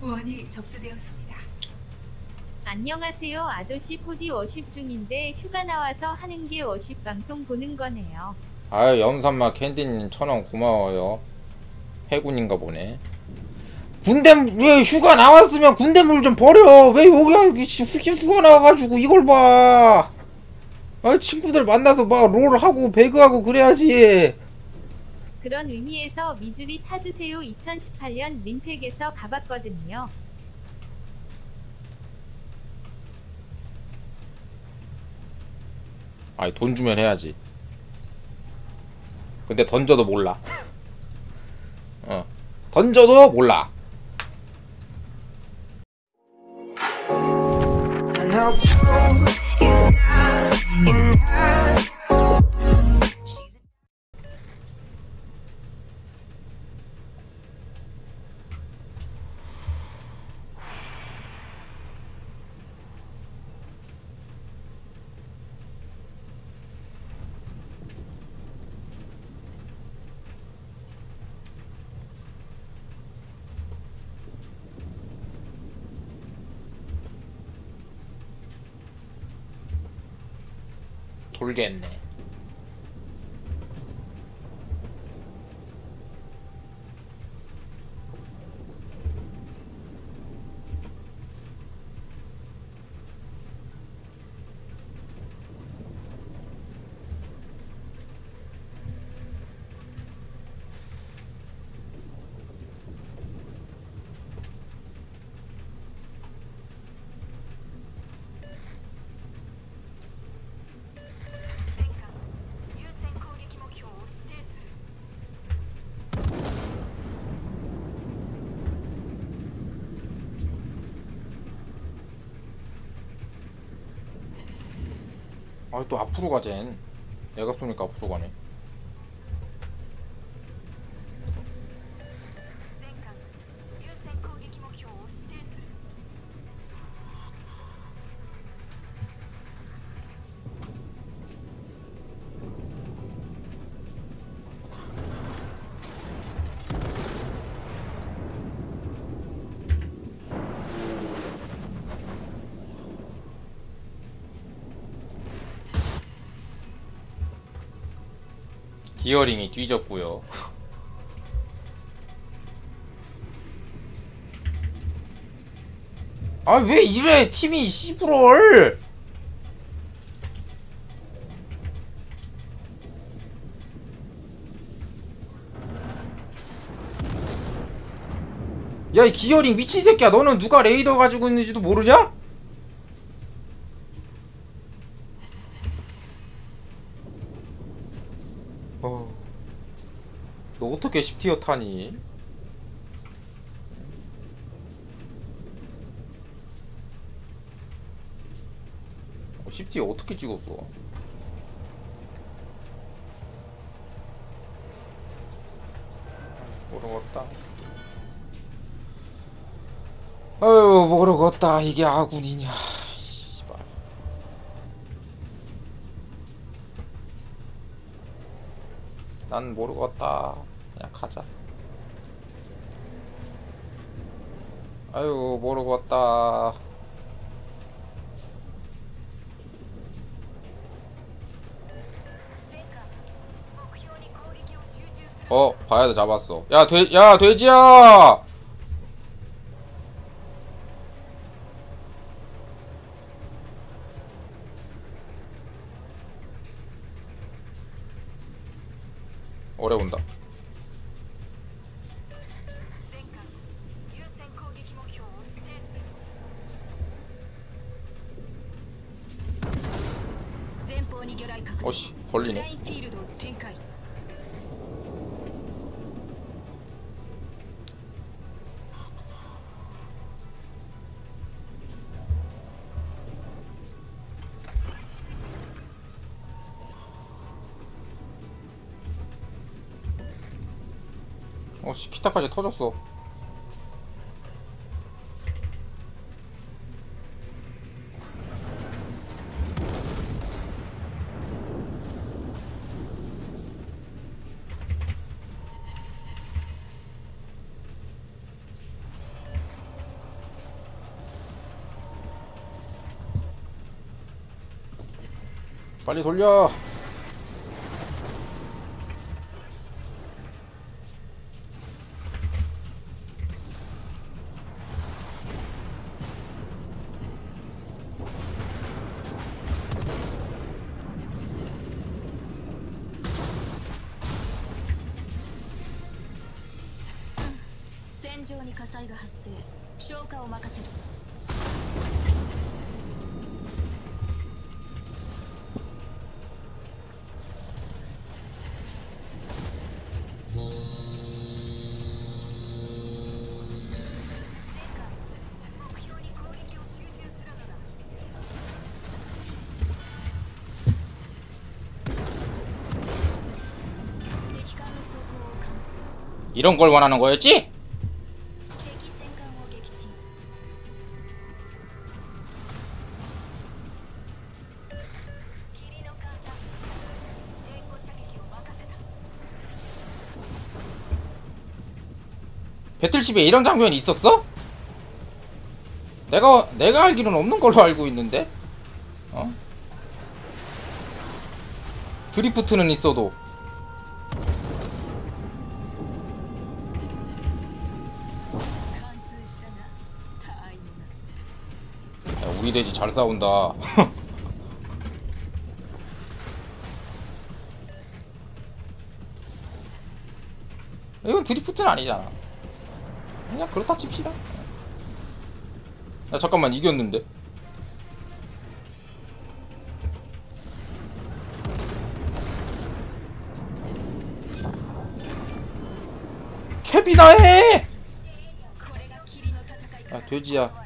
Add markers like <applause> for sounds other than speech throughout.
후원이 접수되었습니다. 안녕하세요. 아저씨 포디 워십 중인데 휴가 나와서 하는 게 워십 방송 보는 거네요. 아유 영산마 캔디님 천원 고마워요 해군인가 보네 군대 왜 휴가 나왔으면 군대 물 좀 버려 왜 여기 휴가 나와가지고 이걸 봐 아, 친구들 만나서 막 롤 하고 배그 하고 그래야지 그런 의미에서 미주리 타주세요 2018년 림팩에서 가봤거든요. 아니 돈 주면 해야지. 근데 던져도 몰라. <laughs> 어. 던져도 몰라 돌겠네 아 또 앞으로 가젠. 내가 쏘니까 앞으로 가네 기어링이 뒤졌고요. 아 왜 이래 팀이 씨부럴? 야이 기어링 미친 새끼야. 너는 누가 레이더 가지고 있는지도 모르냐? 어. 너 어떻게 10티어 타니? 어, 10티어 어떻게 찍었어? 모르겠다. 아유 모르겠다 이게 아군이냐. 난 모르겠다. 그냥 가자. 아유 모르겠다. 어 바야드 잡았어. 야 돼, 야 돼지야. 오래 온다. 어 시키타까지 터졌어. 빨리 돌려. 発生消火を任せる」目標に攻撃を集中するのだ 敵艦の走行を貫通 이런 걸 원하는 거였지? 배틀십에 이런 장면이 있었어? 내가 내가 알기로는 없는 걸로 알고 있는데 어? 드리프트는 있어도 야, 우리 돼지 잘 싸운다 <laughs> 이건 드리프트는 아니잖아 그냥 그렇다 칩시다. 야 잠깐만 이겼는데? 캡이나 해! 아 돼지야.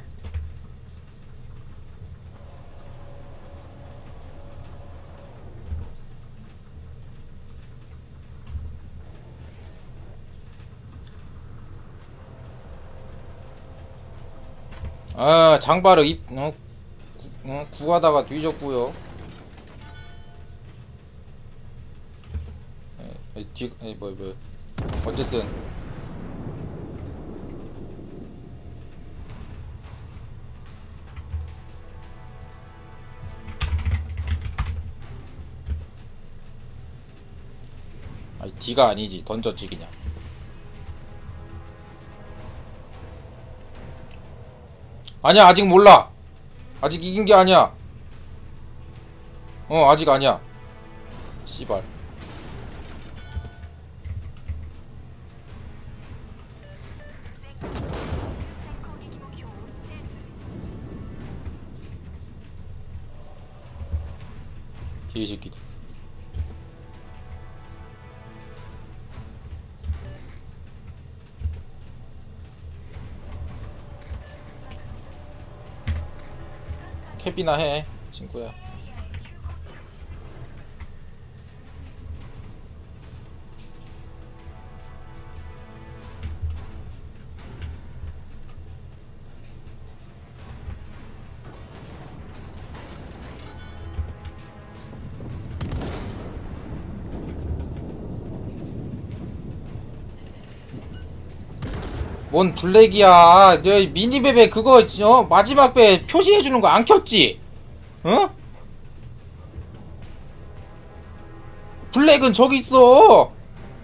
아 장바르 입 어, 구, 어, 구하다가 뒤졌고요. 에, 에, 뒤, 에, 뭐, 뭐. 어쨌든. 아니 D가 아니지. 던졌지 그냥 아니야 아직 몰라. 아직 이긴 게 아니야. 어 아직 아니야. 씨발. 개새끼들 캡이나 해 친구야 뭔 블랙이야 너 미니맵에 그거 어? 마지막 배 표시해주는 거 안 켰지? 어? 블랙은 저기 있어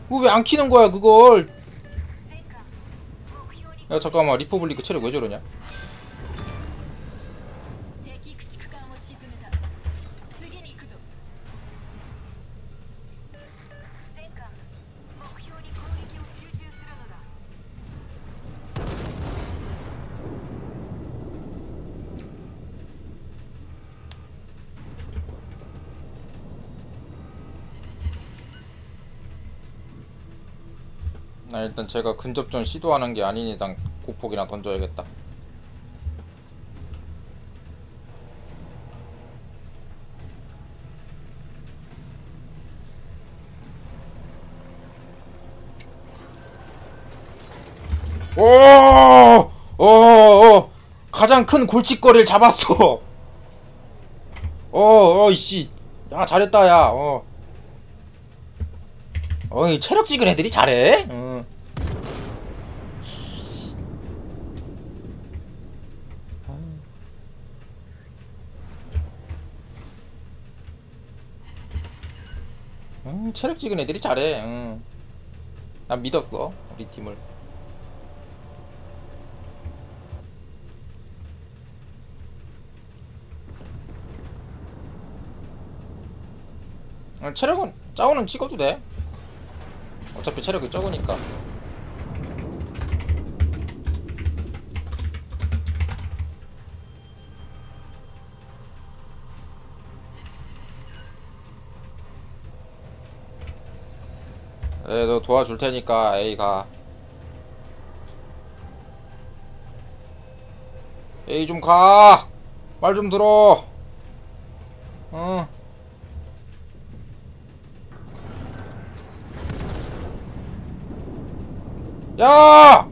왜 안 키는 거야 그걸 야 잠깐만 리퍼블리크 체력 왜 저러냐 나 일단 제가 근접전 시도하는 게 아닌 이상 고폭이나 던져야겠다 오! 오! 오! 가장 큰 골칫거리를 잡았어. 어, 어, 이씨. 야, 잘했다, 야, 어. 어이, 체력 찍은 애들이 잘해. 어. 체력 찍은 애들이 잘해. 응. 난 믿었어 우리 팀을. 어, 체력은 짜오는 찍어도 돼. 어차피 체력이 적으니까. 에, 너 도와줄 테니까 A 가. A 좀 가. 말 좀 들어. 어. 야!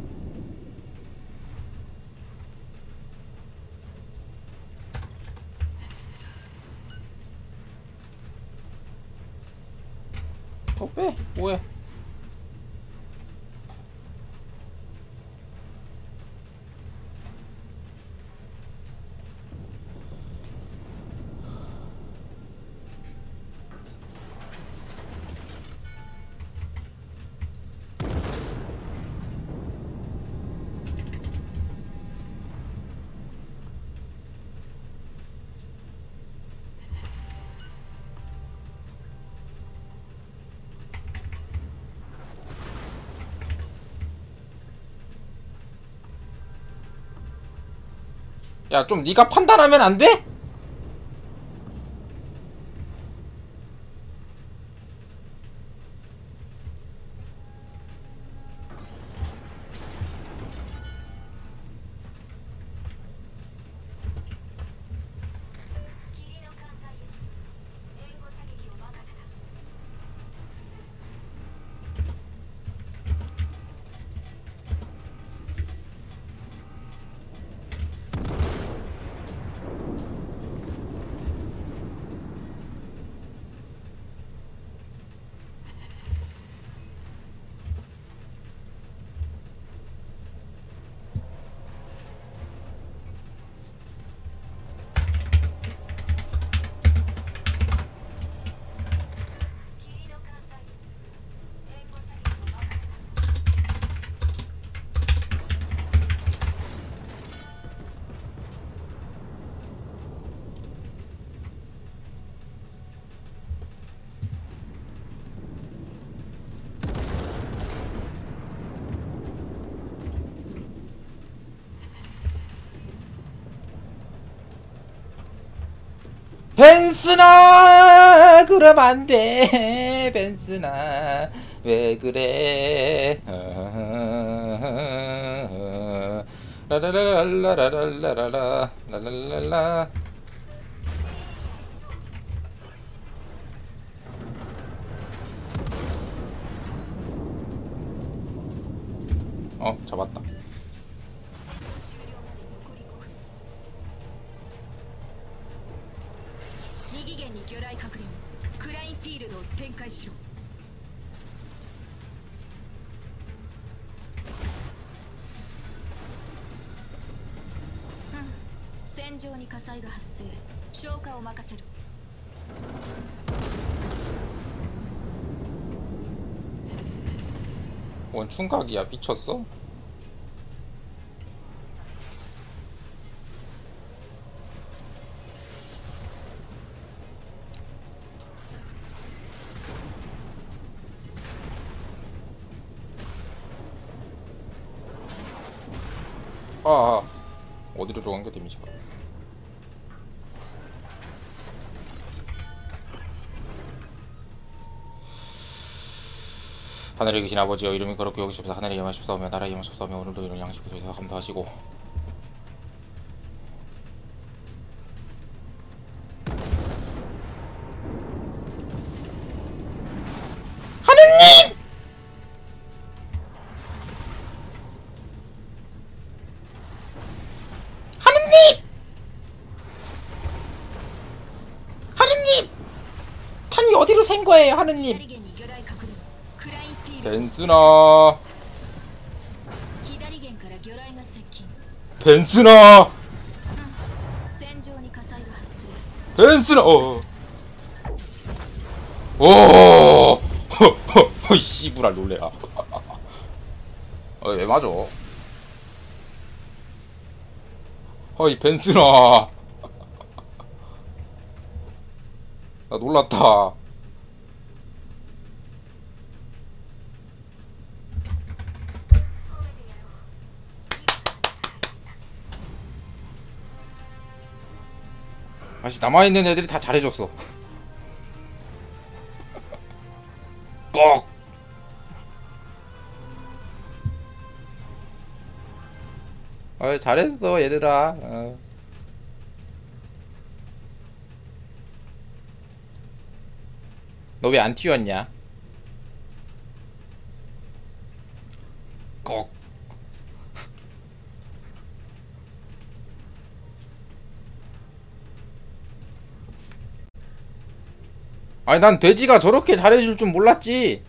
어, 빼. 뭐해? 야, 좀 네가 판단하면 안 돼? 벤스나 그럼 안돼. 벤스나 왜 그래? 라라라라라라라라 라 라라라라 어 잡았다 展開しろうん戦場に火災が発生消火を任せる 뭔 충각이야 미쳤어? 아, 아. 어디로 들어간 게 데미지가? 하늘에 계신 아버지여 이름이 그렇게 여기시옵소서 하늘에 임하시옵소서 나라에 임하시옵소서 오늘도 이런 양식을 저희가 감사하시고 거예요, 하느님. 벤스나. 벤스나. 벤스나. 어, 어. 오. <laughs> 씨부랄 놀래라. 어얘 맞아. 허이 벤스나. 나 놀랐다. 아직 남아있는 애들이 다 잘해줬어. 꼭! 어, 잘했어, 얘들아. 어. 너왜 안 튀었냐? 꼭! 아니 난 돼지가 저렇게 잘해줄 줄 몰랐지